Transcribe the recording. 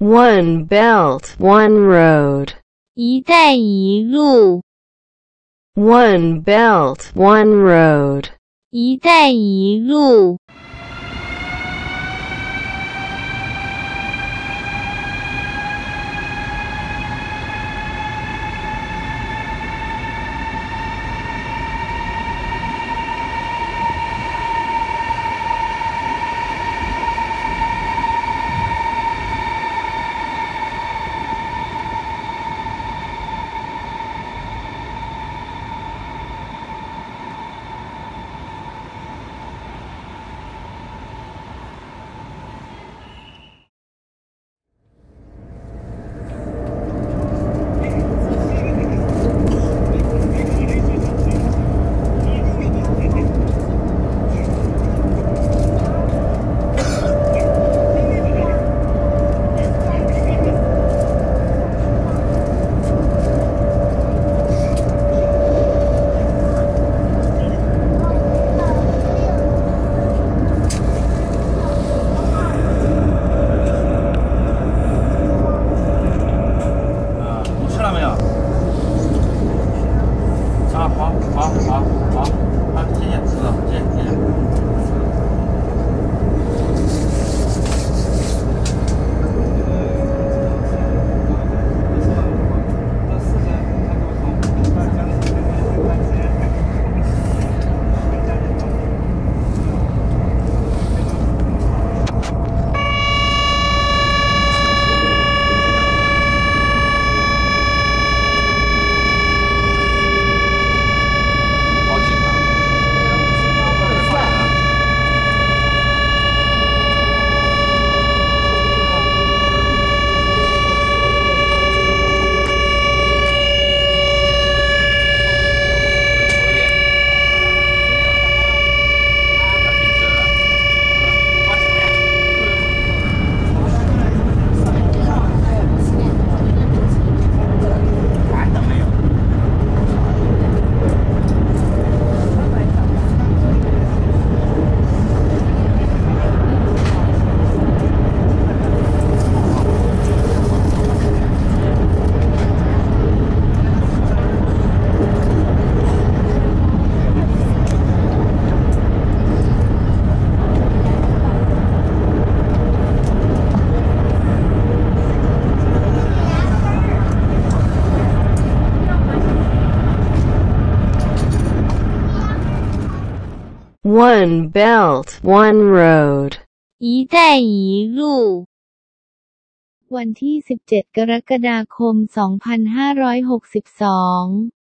One Belt One Road 一带一路 One Belt One Road 一带一路 好好好好好谢谢 One Belt One Road 一带一路 วันที่ 17 กรกฎาคม 2562